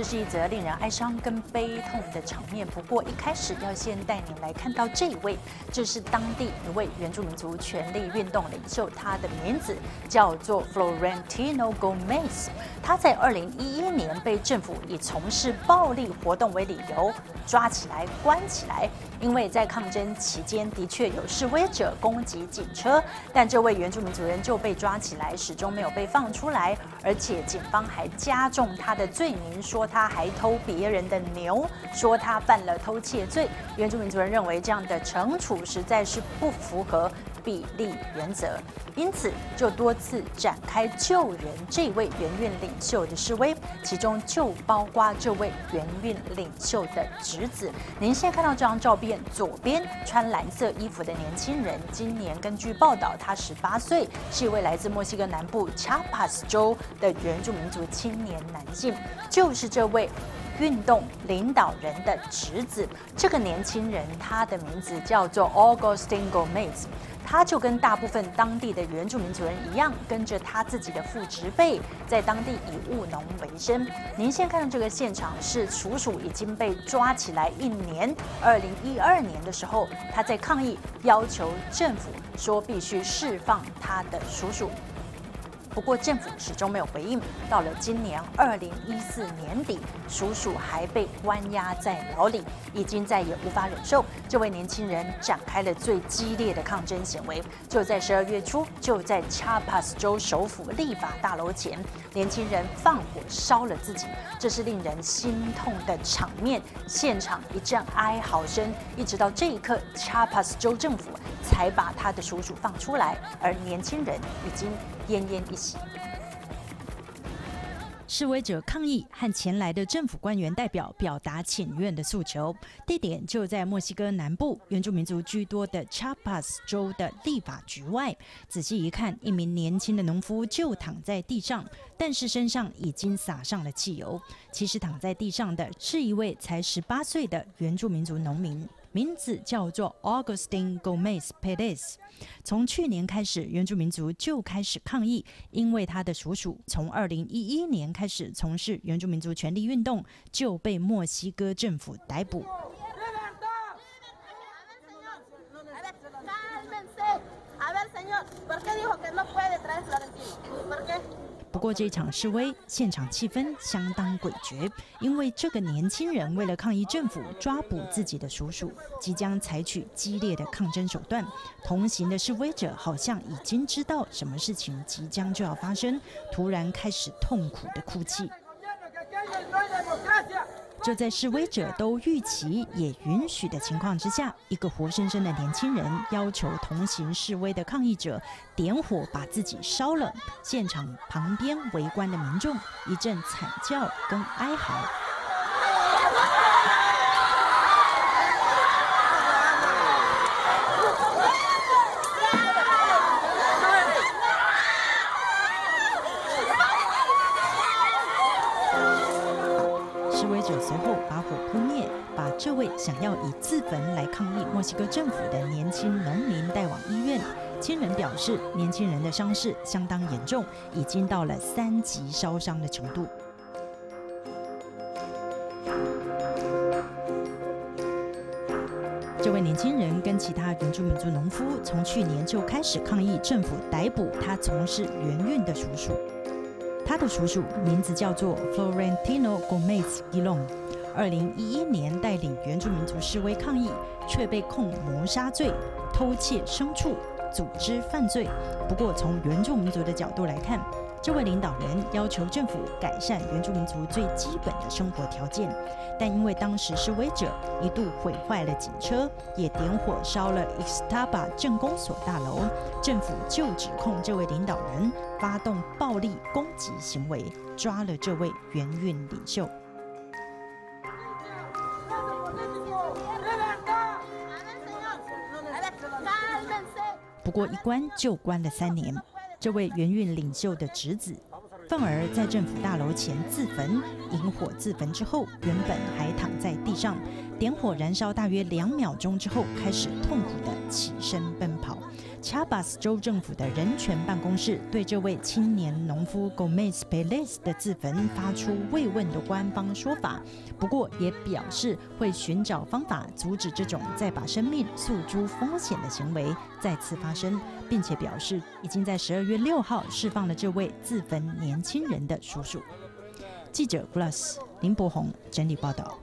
这是一则令人哀伤跟悲痛的场面。不过一开始要先带您来看到这一位，就是当地一位原住民族权力运动领袖，他的名字叫做 Florentino Gomez。他在二零一一年被政府以从事暴力活动为理由抓起来关起来，因为在抗争期间的确有示威者攻击警车，但这位原住民族人就被抓起来，始终没有被放出来，而且警方还加重他的罪名，说他还偷别人的牛，说他犯了偷窃罪。原住民族人认为这样的惩处实在是不符合。比例原则，因此就多次展开救人这位原运领袖的示威，其中就包括这位原运领袖的侄子。您现在看到这张照片，左边穿蓝色衣服的年轻人，今年根据报道，他十八岁，是一位来自墨西哥南部 Chiapas 州的原住民族青年男性，就是这位运动领导人的侄子。这个年轻人，他的名字叫做 Augustin Gomez。他就跟大部分当地的原住民族人一样，跟着他自己的父执辈，在当地以务农为生。您现在看到这个现场是鼠鼠已经被抓起来一年，二零一二年的时候，他在抗议，要求政府说必须释放他的叔叔。不过政府始终没有回应。到了今年二零一四年底，叔叔还被关押在牢里，已经再也无法忍受。这位年轻人展开了最激烈的抗争行为。就在十二月初，就在 Chiapas 州首府立法大楼前，年轻人放火烧了自己。这是令人心痛的场面。现场一阵哀嚎声，一直到这一刻，Chiapas 州政府才把他的叔叔放出来，而年轻人已经。奄奄一息。示威者抗议和前来的政府官员代表表达请愿的诉求，地点就在墨西哥南部原住民族居多的 Chapas 州的立法局外。仔细一看，一名年轻的农夫就躺在地上，但是身上已经洒上了汽油。其实躺在地上的是一位才十八岁的原住民族农民。名字叫做 Augustin Gomez Perez。从去年开始，原住民族就开始抗议，因为他的叔叔从二零一一年开始从事原住民族权利运动，就被墨西哥政府逮捕。过这场示威现场气氛相当诡谲，因为这个年轻人为了抗议政府抓捕自己的叔叔，即将采取激烈的抗争手段。同行的示威者好像已经知道什么事情即将就要发生，突然开始痛苦的哭泣。就在示威者都预期也允许的情况之下，一个活生生的年轻人要求同行示威的抗议者点火把自己烧了。现场旁边围观的民众一阵惨叫跟哀嚎。示威者随后把火扑灭，把这位想要以自焚来抗议墨西哥政府的年轻农民带往医院，亲人表示，年轻人的伤势相当严重，已经到了三级烧伤的程度。这位年轻人跟其他原住民族农夫从去年就开始抗议政府逮捕他从事原运的叔叔，他的叔叔名字叫做 Florentino Gomez Gilon。二零一一年带领原住民族示威抗议，却被控谋杀罪、偷窃牲畜、组织犯罪。不过，从原住民族的角度来看，这位领导人要求政府改善原住民族最基本的生活条件，但因为当时示威者一度毁坏了警车，也点火烧了 Estaba 镇公所大楼，政府就指控这位领导人发动暴力攻击行为，抓了这位原运领袖。不过一关就关了三年。这位原运领袖的侄子范儿在政府大楼前自焚，引火自焚之后，原本还躺在地上，点火燃烧大约两秒钟之后，开始痛苦的起身奔跑。查巴斯州政府的人权办公室对这位青年农夫 Gomez Perez 的自焚发出慰问的官方说法，不过也表示会寻找方法阻止这种再把生命诉诸风险的行为再次发生，并且表示已经在十二月六号释放了这位自焚年轻人的叔叔。记者 Plus 林博宏整理报道。